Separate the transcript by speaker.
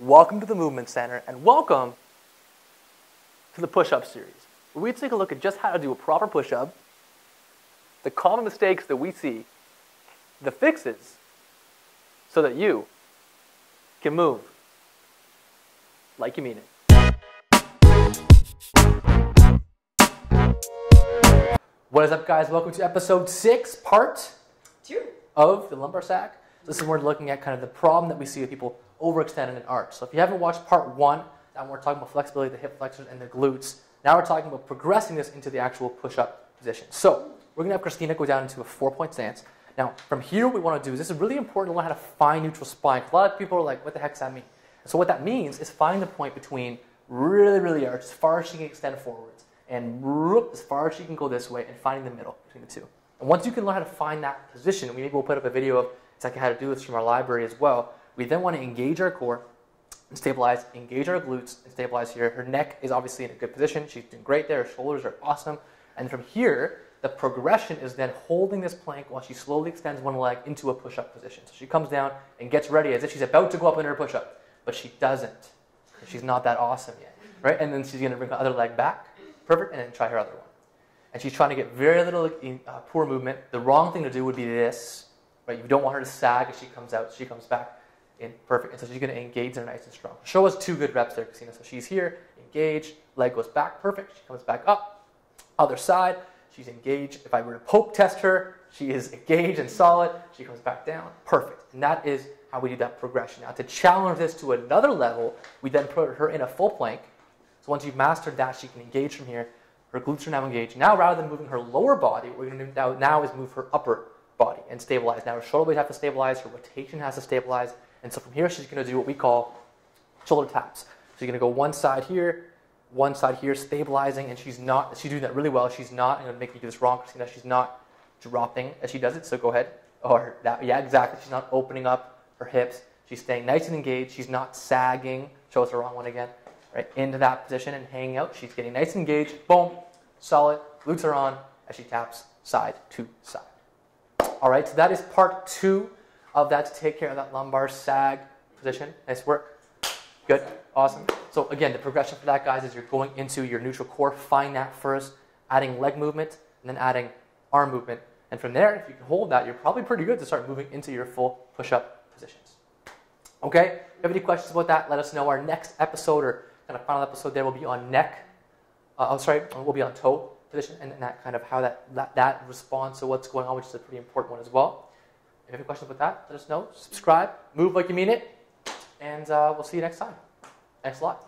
Speaker 1: Welcome to the Movement Centre and welcome to the push up series, where we take a look at just how to do a proper push up, the common mistakes that we see, the fixes, so that you can move like you mean it. What is up, guys? Welcome to episode six, part
Speaker 2: Two.
Speaker 1: of the lumbar sag. This is where we're looking at kind of the problem that we see with people overextending an arch. So if you haven't watched part one, and we're talking about flexibility the hip flexors and the glutes. Now we're talking about progressing this into the actual push-up position. So we're gonna have Christina go down into a four-point stance. Now from here, what we want to do is this is really important to learn how to find neutral spine. A lot of people are like, "What the heck does that mean?" So what that means is find the point between really, really arch as far as she can extend forwards and whoop, as far as she can go this way, and finding the middle between the two. And once you can learn how to find that position, we maybe we'll put up a video of exactly how to do this from our library as well. We then want to engage our core and stabilize, engage our glutes and stabilize here. Her neck is obviously in a good position. She's doing great there. Her shoulders are awesome. And from here, the progression is then holding this plank while she slowly extends one leg into a push-up position. So she comes down and gets ready as if she's about to go up into her push-up, but she doesn't. She's not that awesome yet, right? And then she's going to bring her other leg back, perfect, and then try her other one. And she's trying to get very little uh, poor movement. The wrong thing to do would be this, right? You don't want her to sag as she comes out. She comes back in perfect. And so she's going to engage there nice and strong. Show us two good reps there, Christina. So she's here, engaged, leg goes back, perfect. She comes back up, other side. She's engaged. If I were to poke test her, she is engaged and solid. She comes back down, perfect. And that is how we do that progression. Now, to challenge this to another level, we then put her in a full plank. So once you've mastered that, she can engage from here. Her glutes are now engaged. Now, rather than moving her lower body, what we're going to do now, now is move her upper body and stabilize. Now, her shoulder blades have to stabilize, her rotation has to stabilize. And so from here, she's going to do what we call shoulder taps. So she's going to go one side here, one side here, stabilizing, and she's not, she's doing that really well. She's not, to make you do this wrong, Christina, she's not dropping as she does it. So go ahead. Or that, yeah, exactly. She's not opening up her hips. She's staying nice and engaged. She's not sagging. Show us the wrong one again. Right into that position and hanging out. She's getting nice and engaged. Boom, solid. Glutes are on as she taps side to side. All right, so that is part two of that to take care of that lumbar sag position. Nice work. Good. Awesome. So again, the progression for that, guys, is you're going into your neutral core. Find that first, adding leg movement, and then adding arm movement. And from there, if you can hold that, you're probably pretty good to start moving into your full push-up positions. Okay? If you have any questions about that, let us know. Our next episode or kind of final episode there will be on neck. Uh, oh, sorry, we'll be on toe position and that kind of how that, that, that responds to what's going on, which is a pretty important one as well. If you have any questions about that, let us know. Subscribe, move like you mean it, and uh, we'll see you next time. Thanks a lot.